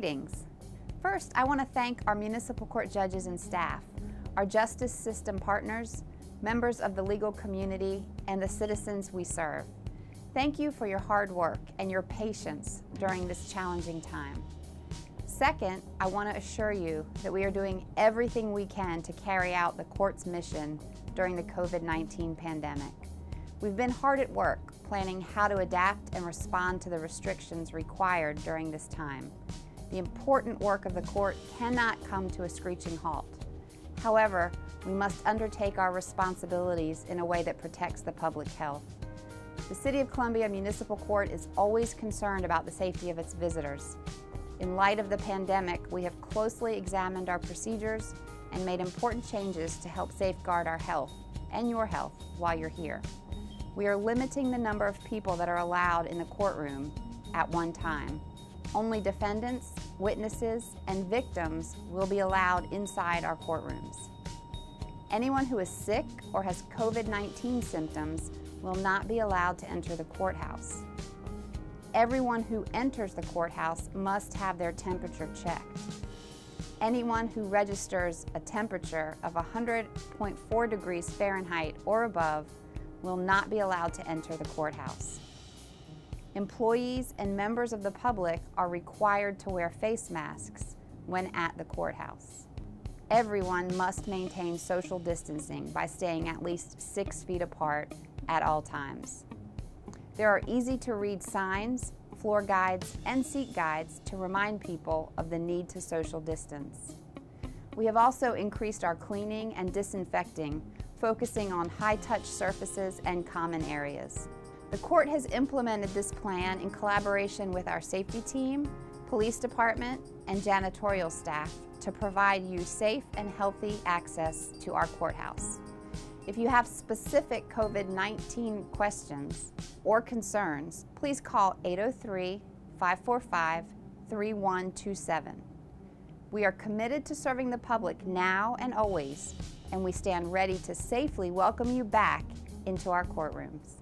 Greetings. First, I want to thank our municipal court judges and staff, our justice system partners, members of the legal community, and the citizens we serve. Thank you for your hard work and your patience during this challenging time. Second, I want to assure you that we are doing everything we can to carry out the court's mission during the COVID-19 pandemic. We've been hard at work planning how to adapt and respond to the restrictions required during this time. The important work of the court cannot come to a screeching halt. However, we must undertake our responsibilities in a way that protects the public health. The City of Columbia Municipal Court is always concerned about the safety of its visitors. In light of the pandemic, we have closely examined our procedures and made important changes to help safeguard our health and your health while you're here. We are limiting the number of people that are allowed in the courtroom at one time. Only defendants, witnesses, and victims will be allowed inside our courtrooms. Anyone who is sick or has COVID-19 symptoms will not be allowed to enter the courthouse. Everyone who enters the courthouse must have their temperature checked. Anyone who registers a temperature of 100.4 degrees Fahrenheit or above will not be allowed to enter the courthouse. Employees and members of the public are required to wear face masks when at the courthouse. Everyone must maintain social distancing by staying at least six feet apart at all times. There are easy to read signs, floor guides, and seat guides to remind people of the need to social distance. We have also increased our cleaning and disinfecting, focusing on high-touch surfaces and common areas. The court has implemented this plan in collaboration with our safety team, police department, and janitorial staff to provide you safe and healthy access to our courthouse. If you have specific COVID-19 questions or concerns, please call 803-545-3127. We are committed to serving the public now and always, and we stand ready to safely welcome you back into our courtrooms.